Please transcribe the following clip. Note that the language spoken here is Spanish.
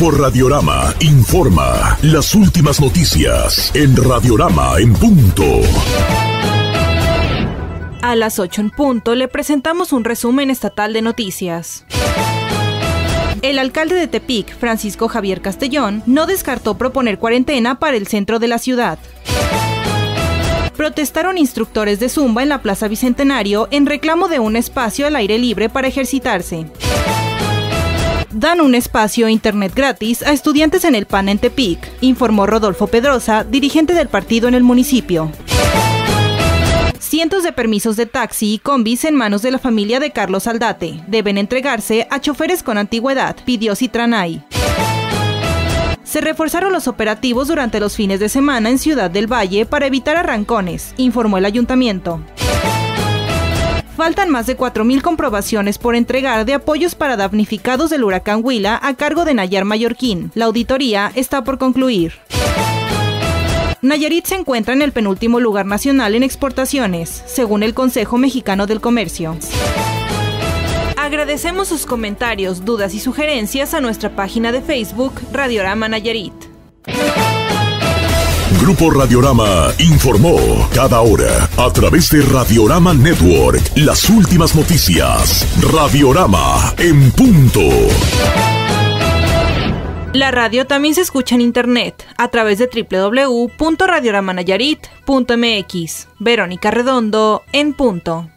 Grupo Radiorama informa las últimas noticias en Radiorama en punto. A las 8 en punto le presentamos un resumen estatal de noticias. El alcalde de Tepic, Francisco Javier Castellón, no descartó proponer cuarentena para el centro de la ciudad. Protestaron instructores de Zumba en la Plaza Bicentenario en reclamo de un espacio al aire libre para ejercitarse dan un espacio Internet gratis a estudiantes en el PAN en Tepic, informó Rodolfo Pedrosa, dirigente del partido en el municipio. Cientos de permisos de taxi y combis en manos de la familia de Carlos Aldate deben entregarse a choferes con antigüedad, pidió Citranay. Se reforzaron los operativos durante los fines de semana en Ciudad del Valle para evitar arrancones, informó el ayuntamiento. Faltan más de 4.000 comprobaciones por entregar de apoyos para damnificados del huracán Huila a cargo de Nayar Mallorquín. La auditoría está por concluir. Nayarit se encuentra en el penúltimo lugar nacional en exportaciones, según el Consejo Mexicano del Comercio. Agradecemos sus comentarios, dudas y sugerencias a nuestra página de Facebook Radiorama Nayarit. Grupo Radiorama informó cada hora a través de Radiorama Network las últimas noticias. Radiorama en punto. La radio también se escucha en internet a través de www.radioramanayarit.mx. Verónica Redondo en punto.